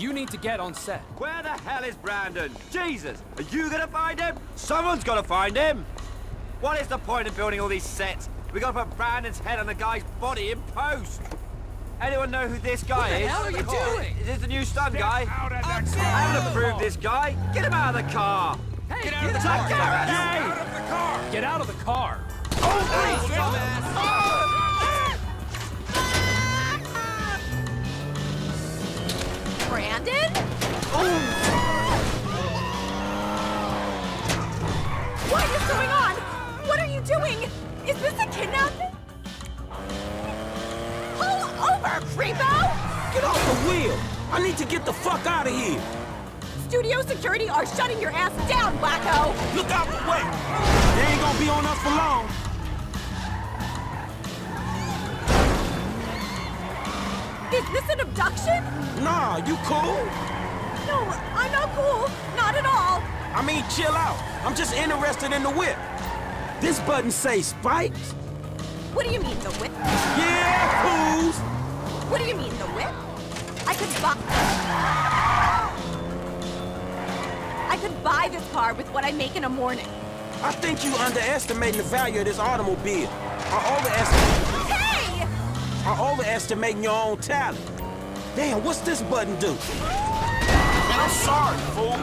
You need to get on set. Where the hell is Brandon? Jesus! Are you gonna find him? Someone's gotta find him! What is the point of building all these sets? We gotta put Brandon's head on the guy's body in post! Anyone know who this guy is? What the is? hell are you doing? Is this the new stun guy? Out of I'm the sorry. I haven't approved this guy! Get him out of the car! Hey, Get out of the car! of Garrett! Out of the car! Get out of the car. Oh, Brandon? What is going on? What are you doing? Is this a kidnapping? Pull over, creepo! Get off the wheel! I need to get the fuck out of here! Studio security are shutting your ass down, wacko! Look out the way! They ain't gonna be on us for long. An abduction? Nah, you cool? No, I'm not cool. Not at all. I mean, chill out. I'm just interested in the whip. This button say spikes? What do you mean, the whip? Yeah, fools! What do you mean, the whip? I could buy... I could buy this car with what I make in a morning. I think you underestimating the value of this automobile. Or overestimating, Hey! or overestimating your own talent. Damn, what's this button do? Man, I'm sorry, fool.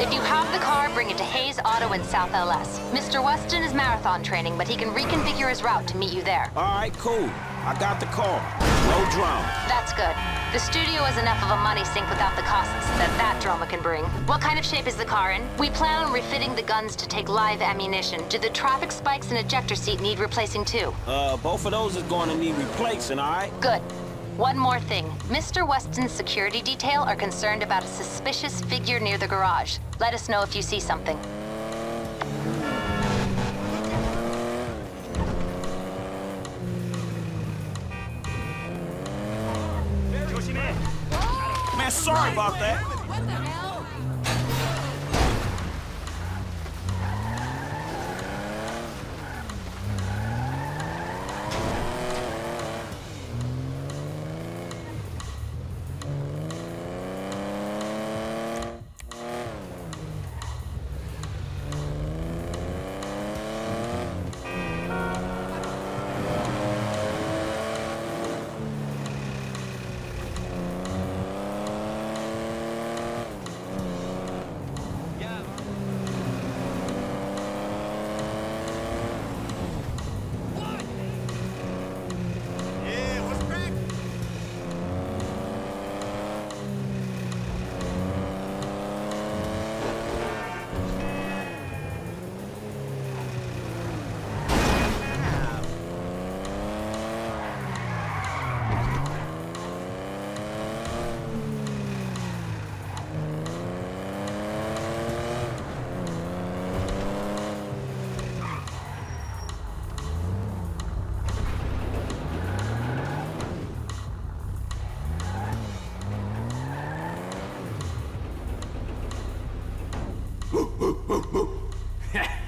If you have the car, bring it to Hayes Auto in South LS. Mr. Weston is marathon training, but he can reconfigure his route to meet you there. All right, cool. I got the car. No drama. That's good. The studio is enough of a money sink without the costs that that drama can bring. What kind of shape is the car in? We plan on refitting the guns to take live ammunition. Do the traffic spikes and ejector seat need replacing too? Uh, both of those is going to need replacing, all right? Good. One more thing. Mr. Weston's security detail are concerned about a suspicious figure near the garage. Let us know if you see something. Sorry about that.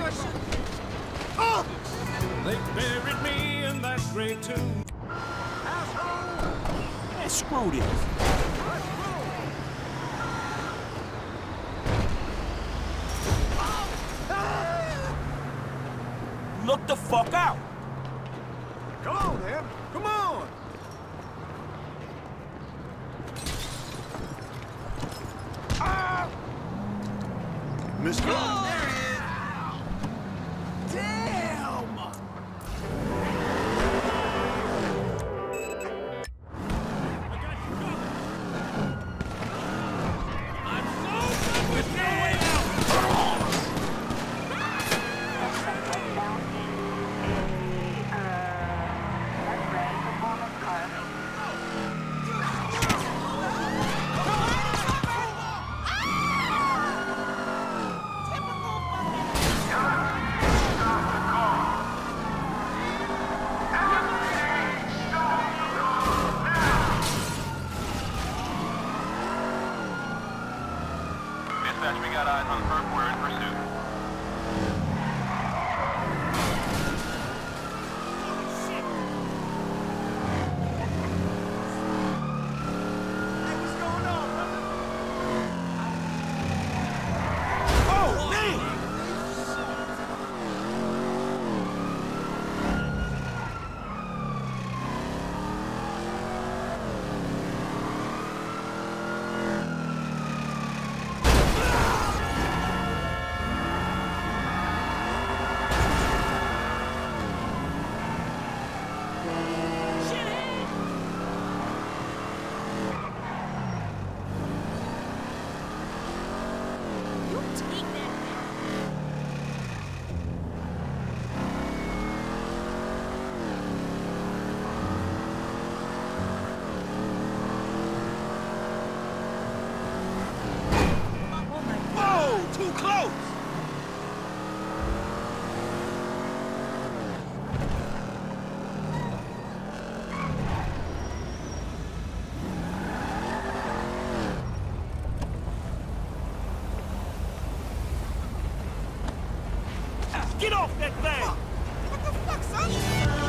I'm not sure she... They buried me in that great tomb. Man, screw this. Look the fuck out! Come on, then. Come on. Mister. Dispatch, Get off that thing! What the fuck, son?